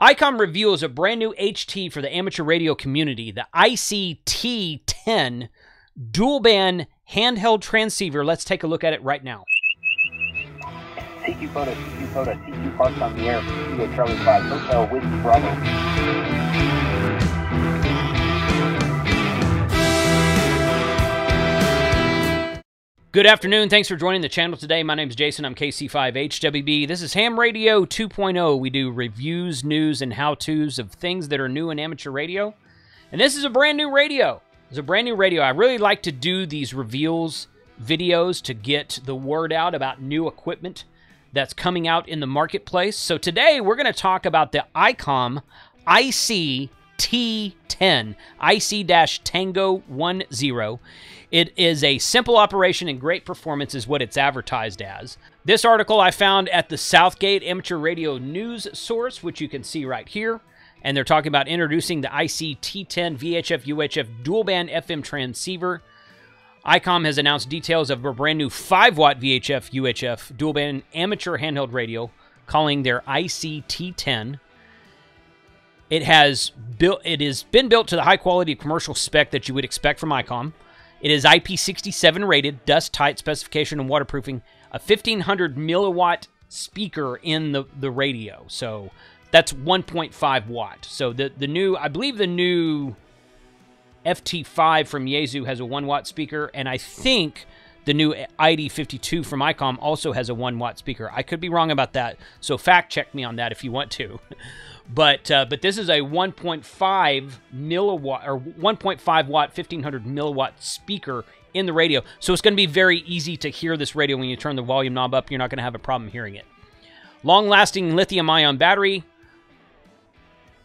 ICOM reveals a brand new HT for the amateur radio community, the ICT10 dual band handheld transceiver. Let's take a look at it right now. CQ photo, CQ photo, parked on the air, Charlie 5, Hotel Whiskey Bravo. Good afternoon. Thanks for joining the channel today. My name is Jason. I'm KC5HWB. This is Ham Radio 2.0. We do reviews, news, and how-tos of things that are new in amateur radio. And this is a brand new radio. It's a brand new radio. I really like to do these reveals videos to get the word out about new equipment that's coming out in the marketplace. So today we're going to talk about the ICOM IC T10, IC Tango 10. It is a simple operation and great performance, is what it's advertised as. This article I found at the Southgate Amateur Radio News Source, which you can see right here. And they're talking about introducing the IC T10 VHF UHF dual band FM transceiver. ICOM has announced details of a brand new 5 watt VHF UHF dual band amateur handheld radio, calling their IC T10. It has built. It has been built to the high quality commercial spec that you would expect from ICOM. It is IP67 rated, dust tight specification and waterproofing. A 1500 milliwatt speaker in the the radio, so that's 1.5 watt. So the the new, I believe the new FT5 from Yaesu has a one watt speaker, and I think the new ID52 from ICOM also has a one watt speaker. I could be wrong about that, so fact check me on that if you want to. But uh, but this is a 1.5 milliwatt or 1.5 watt 1500 milliwatt speaker in the radio, so it's going to be very easy to hear this radio when you turn the volume knob up. You're not going to have a problem hearing it. Long-lasting lithium-ion battery,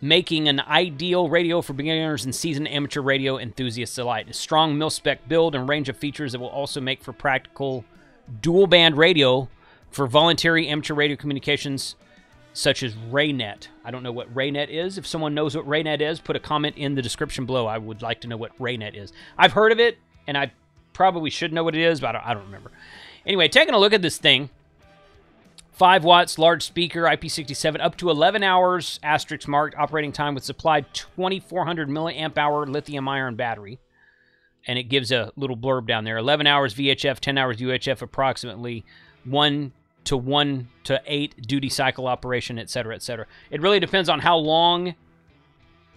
making an ideal radio for beginners and seasoned amateur radio enthusiasts alike. A strong mil-spec build and range of features that will also make for practical dual-band radio for voluntary amateur radio communications such as Raynet. I don't know what Raynet is. If someone knows what Raynet is, put a comment in the description below. I would like to know what Raynet is. I've heard of it, and I probably should know what it is, but I don't, I don't remember. Anyway, taking a look at this thing. 5 watts, large speaker, IP67, up to 11 hours, asterisk marked, operating time with supplied 2400 milliamp hour lithium ion battery. And it gives a little blurb down there 11 hours VHF, 10 hours UHF, approximately 1 to 1 to 8 duty cycle operation, etc., etc. It really depends on how long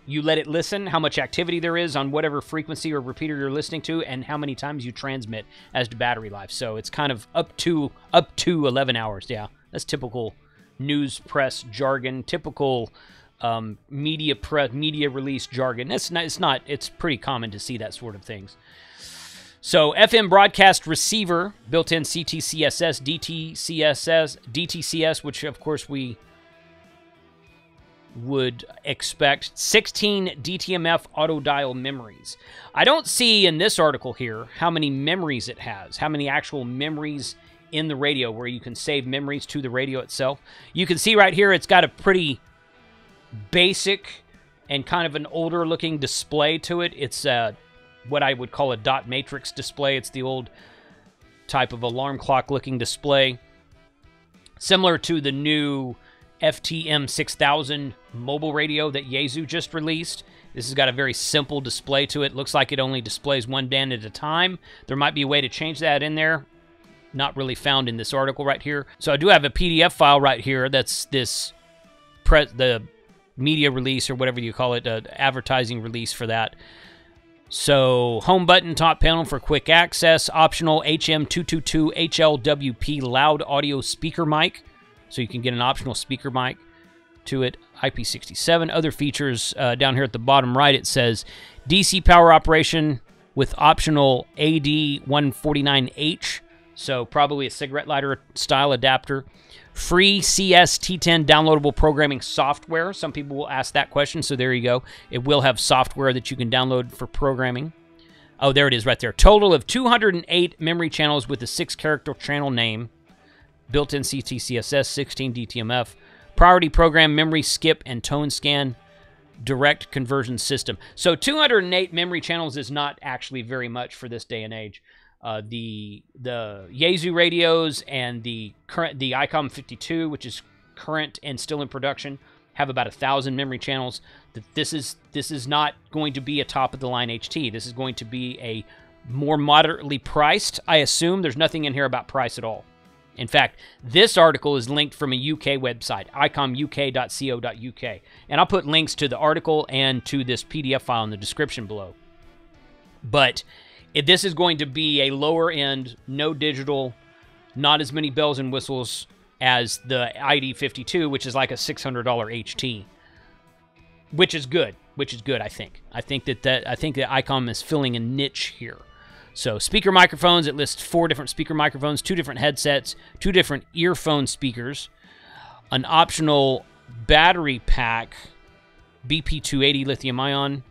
you let it listen, how much activity there is on whatever frequency or repeater you're listening to, and how many times you transmit as to battery life. So it's kind of up to up to 11 hours. Yeah, that's typical news press jargon, typical um, media press media release jargon. It's not. It's not. It's pretty common to see that sort of things. So FM broadcast receiver, built-in CTCSS, DTCSS, DTCS, which of course we would expect 16 DTMF auto dial memories. I don't see in this article here how many memories it has, how many actual memories in the radio where you can save memories to the radio itself. You can see right here it's got a pretty basic and kind of an older looking display to it. It's uh, what I would call a dot matrix display. It's the old type of alarm clock looking display. Similar to the new FTM 6000 mobile radio that Yaesu just released. This has got a very simple display to it. Looks like it only displays one band at a time. There might be a way to change that in there. Not really found in this article right here. So I do have a PDF file right here. That's this pre the media release or whatever you call it, uh, advertising release for that. So, home button, top panel for quick access, optional HM222 HLWP loud audio speaker mic, so you can get an optional speaker mic to it. IP67. Other features uh, down here at the bottom right, it says DC power operation with optional AD149H, so probably a cigarette lighter style adapter. Free CST10 downloadable programming software. Some people will ask that question, so there you go. It will have software that you can download for programming. Oh, there it is right there. Total of 208 memory channels with a six character channel name. Built in CTCSS, 16 DTMF. Priority program, memory skip, and tone scan direct conversion system. So 208 memory channels is not actually very much for this day and age. Uh, the the Yaesu radios and the current the ICOM 52, which is current and still in production, have about a thousand memory channels. That this is this is not going to be a top of the line HT. This is going to be a more moderately priced. I assume there's nothing in here about price at all. In fact, this article is linked from a UK website, icomuk.co.uk. And I'll put links to the article and to this PDF file in the description below. But if this is going to be a lower end, no digital, not as many bells and whistles as the ID52, which is like a $600 HT, which is good. Which is good, I think. I think that, that I think that ICOM is filling a niche here. So speaker microphones, it lists four different speaker microphones, two different headsets, two different earphone speakers, an optional battery pack, BP280 lithium ion,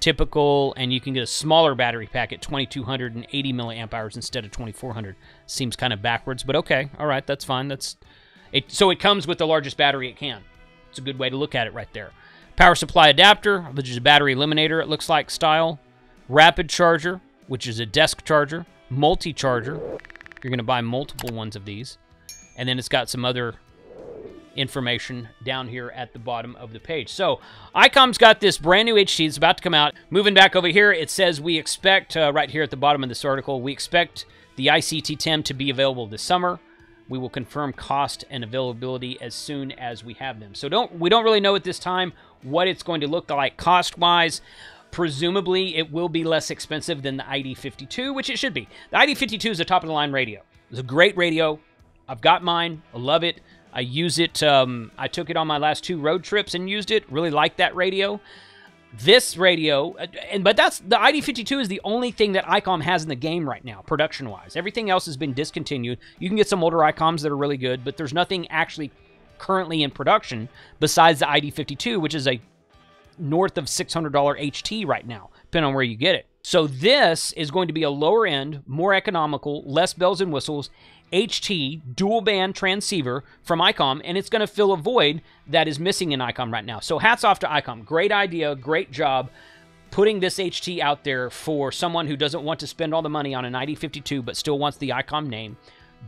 typical, and you can get a smaller battery pack at 2280 milliamp hours instead of 2400. Seems kind of backwards, but okay, all right, that's fine. That's it. So it comes with the largest battery it can. It's a good way to look at it right there. Power supply adapter, which is a battery eliminator, it looks like style. Rapid charger, which is a desk charger, multi-charger. You're going to buy multiple ones of these. And then it's got some other information down here at the bottom of the page. So ICOM's got this brand new HT. It's about to come out. Moving back over here, it says we expect, uh, right here at the bottom of this article, we expect the ICT-10 to be available this summer. We will confirm cost and availability as soon as we have them. So don't we don't really know at this time what it's going to look like cost-wise. Presumably, it will be less expensive than the ID52, which it should be. The ID52 is a top-of-the-line radio. It's a great radio. I've got mine. I love it. I use it. Um, I took it on my last two road trips and used it. Really like that radio. This radio, uh, and but that's the ID52 is the only thing that ICOM has in the game right now, production-wise. Everything else has been discontinued. You can get some older ICOMs that are really good, but there's nothing actually currently in production besides the ID52, which is a north of $600 HT right now, depending on where you get it. So this is going to be a lower end, more economical, less bells and whistles, HT dual band transceiver from ICOM, and it's going to fill a void that is missing in ICOM right now. So hats off to ICOM. Great idea, great job putting this HT out there for someone who doesn't want to spend all the money on an ID52 but still wants the ICOM name.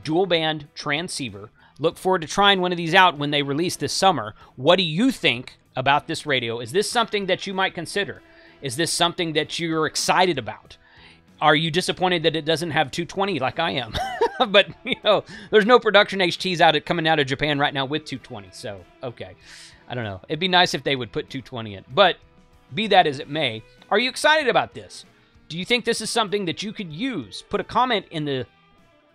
Dual band transceiver. Look forward to trying one of these out when they release this summer. What do you think about this radio? Is this something that you might consider? Is this something that you're excited about? Are you disappointed that it doesn't have 220 like I am? but you know, there's no production HTs out coming out of Japan right now with 220. So okay, I don't know. It'd be nice if they would put 220 in. But be that as it may, are you excited about this? Do you think this is something that you could use? Put a comment in the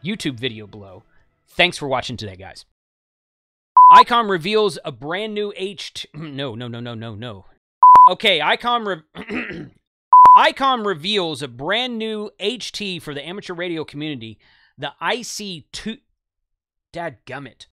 YouTube video below. Thanks for watching today, guys. ICOM reveals a brand new H. No, no, no, no, no, no. Okay, ICOM. Re- ICOM reveals a brand new HT for the amateur radio community, the IC2. Dad gummit.